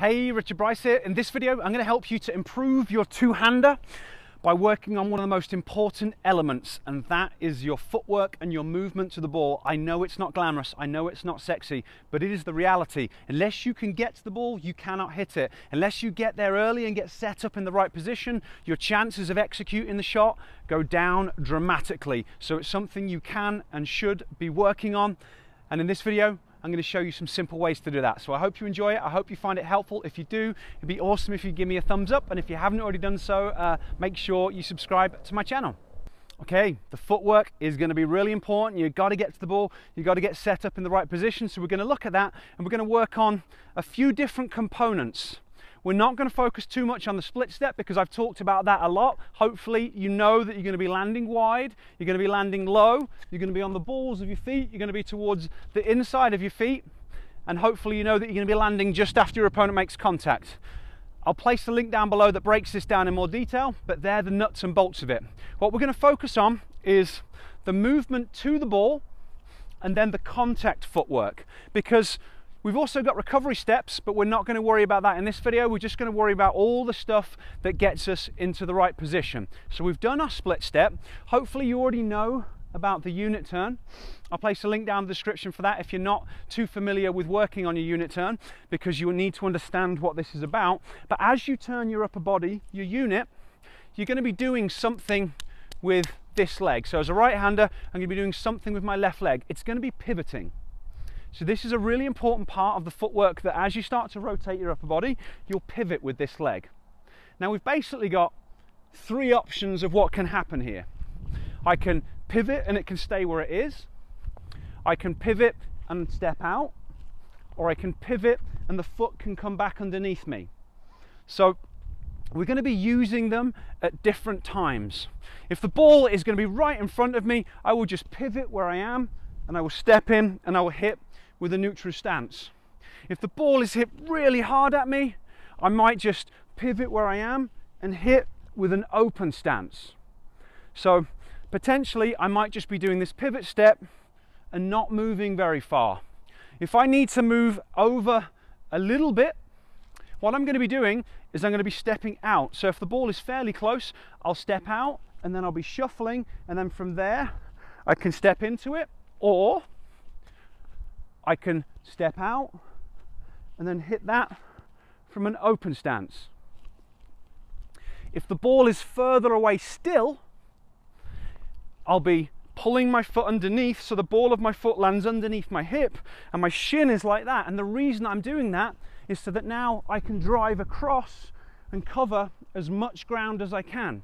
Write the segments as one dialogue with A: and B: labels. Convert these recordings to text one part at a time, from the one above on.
A: Hey, Richard Brice here. In this video, I'm going to help you to improve your two-hander by working on one of the most important elements, and that is your footwork and your movement to the ball. I know it's not glamorous, I know it's not sexy, but it is the reality. Unless you can get to the ball, you cannot hit it. Unless you get there early and get set up in the right position, your chances of executing the shot go down dramatically. So it's something you can and should be working on. And in this video, I'm going to show you some simple ways to do that. So I hope you enjoy it. I hope you find it helpful. If you do, it'd be awesome if you give me a thumbs up. And if you haven't already done so, uh, make sure you subscribe to my channel. Okay, the footwork is going to be really important. You've got to get to the ball. You've got to get set up in the right position. So we're going to look at that and we're going to work on a few different components we're not going to focus too much on the split step because I've talked about that a lot. Hopefully you know that you're going to be landing wide, you're going to be landing low, you're going to be on the balls of your feet, you're going to be towards the inside of your feet, and hopefully you know that you're going to be landing just after your opponent makes contact. I'll place the link down below that breaks this down in more detail, but they're the nuts and bolts of it. What we're going to focus on is the movement to the ball and then the contact footwork because We've also got recovery steps, but we're not going to worry about that in this video. We're just going to worry about all the stuff that gets us into the right position. So we've done our split step. Hopefully you already know about the unit turn. I'll place a link down in the description for that if you're not too familiar with working on your unit turn because you'll need to understand what this is about. But as you turn your upper body, your unit, you're going to be doing something with this leg. So as a right-hander, I'm going to be doing something with my left leg. It's going to be pivoting. So this is a really important part of the footwork that as you start to rotate your upper body, you'll pivot with this leg. Now we've basically got three options of what can happen here. I can pivot and it can stay where it is. I can pivot and step out, or I can pivot and the foot can come back underneath me. So we're going to be using them at different times. If the ball is going to be right in front of me, I will just pivot where I am and I will step in and I will hit with a neutral stance. If the ball is hit really hard at me, I might just pivot where I am and hit with an open stance. So potentially I might just be doing this pivot step and not moving very far. If I need to move over a little bit, what I'm going to be doing is I'm going to be stepping out. So if the ball is fairly close, I'll step out and then I'll be shuffling and then from there I can step into it or I can step out and then hit that from an open stance. If the ball is further away still, I'll be pulling my foot underneath so the ball of my foot lands underneath my hip and my shin is like that. And the reason I'm doing that is so that now I can drive across and cover as much ground as I can.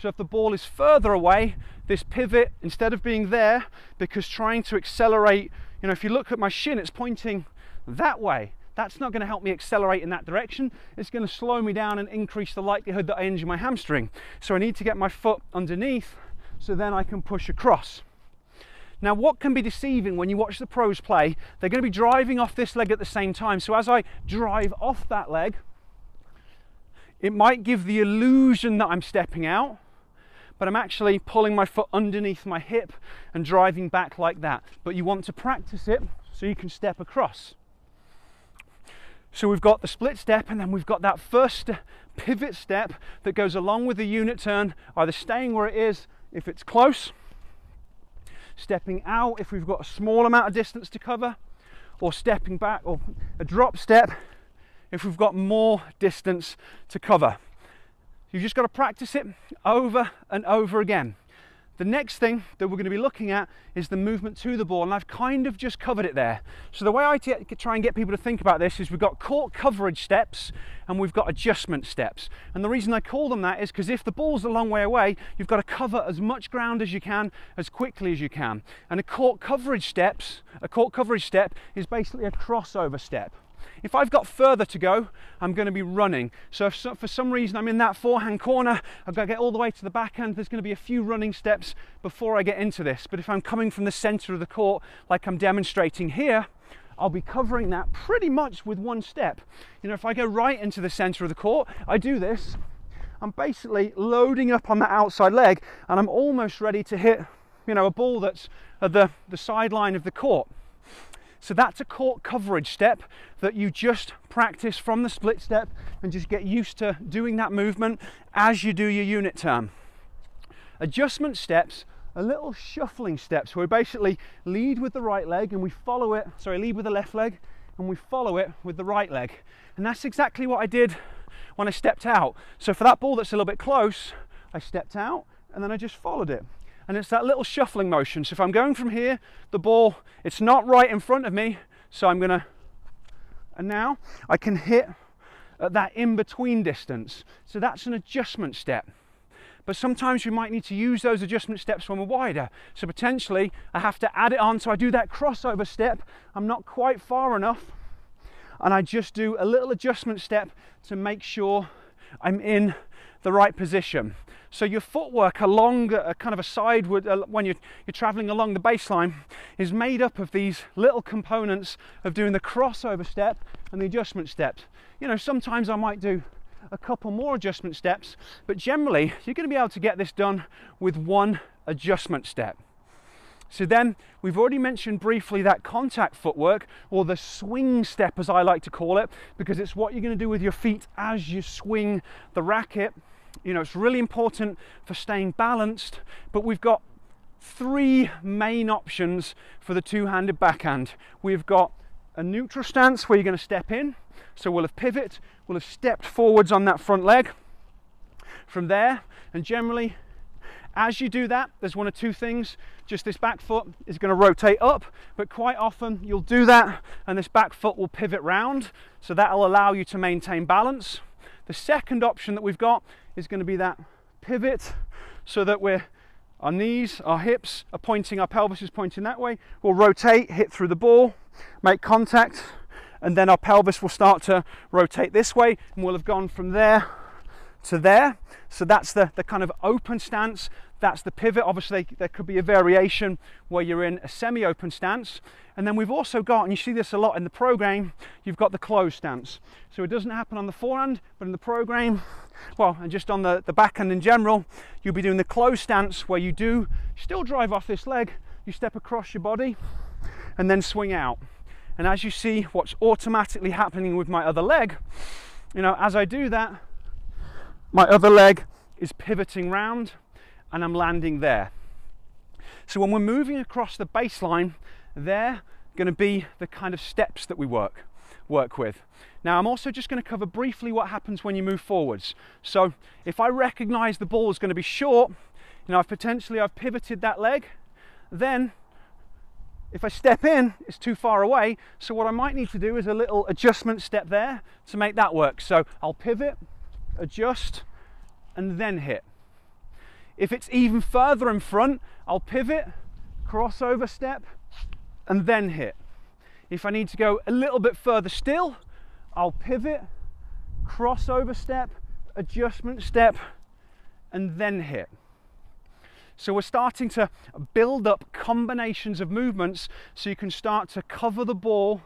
A: So if the ball is further away, this pivot, instead of being there, because trying to accelerate you know, if you look at my shin, it's pointing that way. That's not going to help me accelerate in that direction. It's going to slow me down and increase the likelihood that I injure my hamstring. So I need to get my foot underneath so then I can push across. Now, what can be deceiving when you watch the pros play, they're going to be driving off this leg at the same time. So as I drive off that leg, it might give the illusion that I'm stepping out, but I'm actually pulling my foot underneath my hip and driving back like that. But you want to practice it so you can step across. So we've got the split step and then we've got that first pivot step that goes along with the unit turn, either staying where it is if it's close, stepping out if we've got a small amount of distance to cover, or stepping back, or a drop step if we've got more distance to cover. You've just got to practice it over and over again. The next thing that we're going to be looking at is the movement to the ball, and I've kind of just covered it there. So the way I try and get people to think about this is we've got court coverage steps and we've got adjustment steps. And the reason I call them that is because if the ball's a long way away, you've got to cover as much ground as you can, as quickly as you can. And a court coverage steps, a court coverage step is basically a crossover step. If I've got further to go, I'm going to be running. So if so, for some reason I'm in that forehand corner, I've got to get all the way to the backhand, there's going to be a few running steps before I get into this. But if I'm coming from the center of the court, like I'm demonstrating here, I'll be covering that pretty much with one step. You know, if I go right into the center of the court, I do this, I'm basically loading up on that outside leg and I'm almost ready to hit, you know, a ball that's at the, the sideline of the court. So that's a court coverage step that you just practice from the split step and just get used to doing that movement as you do your unit turn. Adjustment steps are little shuffling steps where we basically lead with the right leg and we follow it, sorry, lead with the left leg and we follow it with the right leg. And that's exactly what I did when I stepped out. So for that ball that's a little bit close, I stepped out and then I just followed it and it's that little shuffling motion. So if I'm going from here, the ball, it's not right in front of me, so I'm gonna, and now I can hit at that in-between distance. So that's an adjustment step. But sometimes we might need to use those adjustment steps when we're wider. So potentially I have to add it on. So I do that crossover step. I'm not quite far enough. And I just do a little adjustment step to make sure I'm in the right position. So your footwork along a kind of a sideward uh, when you're, you're traveling along the baseline is made up of these little components of doing the crossover step and the adjustment steps. You know, sometimes I might do a couple more adjustment steps, but generally you're going to be able to get this done with one adjustment step. So then we've already mentioned briefly that contact footwork or the swing step as I like to call it because it's what you're going to do with your feet as you swing the racket you know, it's really important for staying balanced, but we've got three main options for the two-handed backhand. We've got a neutral stance where you're going to step in. So we'll have pivot, we'll have stepped forwards on that front leg. From there, and generally, as you do that, there's one or two things. Just this back foot is going to rotate up, but quite often you'll do that and this back foot will pivot round. So that'll allow you to maintain balance. The second option that we've got is going to be that pivot so that we're our knees, our hips are pointing, our pelvis is pointing that way. We'll rotate, hit through the ball, make contact, and then our pelvis will start to rotate this way, and we'll have gone from there to there. So that's the, the kind of open stance. That's the pivot. Obviously, there could be a variation where you're in a semi-open stance. And then we've also got, and you see this a lot in the program, you've got the closed stance. So it doesn't happen on the forehand, but in the program, well, and just on the, the backhand in general, you'll be doing the closed stance where you do still drive off this leg, you step across your body and then swing out. And as you see what's automatically happening with my other leg, you know, as I do that, my other leg is pivoting round and I'm landing there. So when we're moving across the baseline, they're going to be the kind of steps that we work work with. Now I'm also just going to cover briefly what happens when you move forwards. So if I recognize the ball is going to be short, you know, I've potentially I've pivoted that leg, then if I step in, it's too far away. So what I might need to do is a little adjustment step there to make that work. So I'll pivot, adjust, and then hit. If it's even further in front, I'll pivot, crossover step, and then hit. If I need to go a little bit further still, I'll pivot, crossover step, adjustment step, and then hit. So we're starting to build up combinations of movements so you can start to cover the ball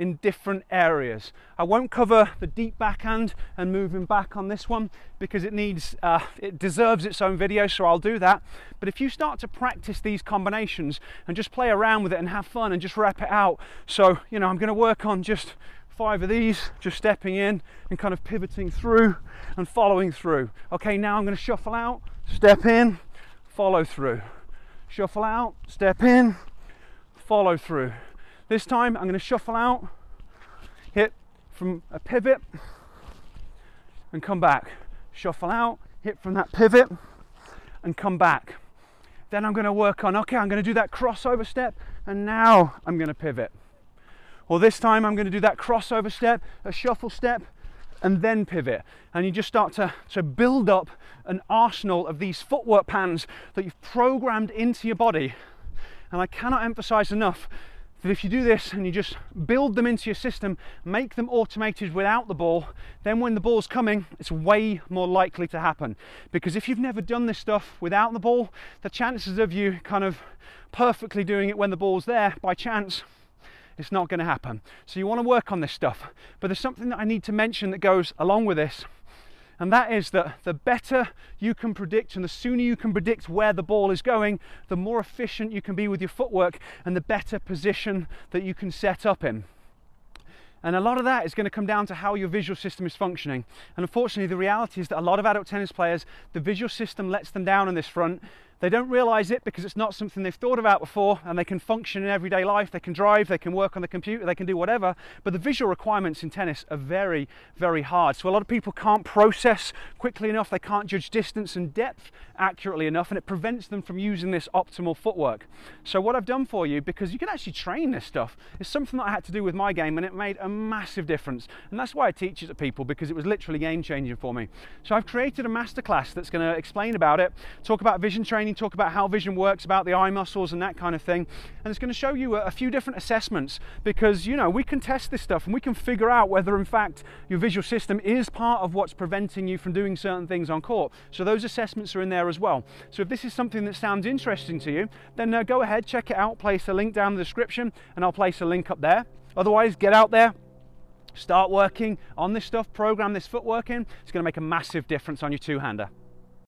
A: in different areas. I won't cover the deep backhand and moving back on this one because it needs, uh, it deserves its own video, so I'll do that. But if you start to practice these combinations and just play around with it and have fun and just wrap it out. So, you know, I'm gonna work on just five of these, just stepping in and kind of pivoting through and following through. Okay, now I'm gonna shuffle out, step in, follow through. Shuffle out, step in, follow through. This time I'm going to shuffle out, hit from a pivot and come back. Shuffle out, hit from that pivot and come back. Then I'm going to work on, okay, I'm going to do that crossover step and now I'm going to pivot. Well, this time I'm going to do that crossover step, a shuffle step, and then pivot. And you just start to, to build up an arsenal of these footwork patterns that you've programmed into your body. And I cannot emphasize enough that if you do this and you just build them into your system, make them automated without the ball, then when the ball's coming, it's way more likely to happen. Because if you've never done this stuff without the ball, the chances of you kind of perfectly doing it when the ball's there by chance, it's not going to happen. So you want to work on this stuff. But there's something that I need to mention that goes along with this, And that is that the better you can predict and the sooner you can predict where the ball is going, the more efficient you can be with your footwork and the better position that you can set up in. And a lot of that is going to come down to how your visual system is functioning. And unfortunately, the reality is that a lot of adult tennis players, the visual system lets them down on this front they don't realize it because it's not something they've thought about before and they can function in everyday life. They can drive, they can work on the computer, they can do whatever. But the visual requirements in tennis are very, very hard. So a lot of people can't process quickly enough. They can't judge distance and depth accurately enough and it prevents them from using this optimal footwork. So what I've done for you, because you can actually train this stuff, is something that I had to do with my game and it made a massive difference. And that's why I teach it to people because it was literally game changing for me. So I've created a masterclass that's going to explain about it, talk about vision training talk about how vision works, about the eye muscles and that kind of thing. And it's going to show you a, a few different assessments because, you know, we can test this stuff and we can figure out whether, in fact, your visual system is part of what's preventing you from doing certain things on court. So those assessments are in there as well. So if this is something that sounds interesting to you, then uh, go ahead, check it out, place a link down in the description, and I'll place a link up there. Otherwise, get out there, start working on this stuff, program this footwork in. It's going to make a massive difference on your two-hander.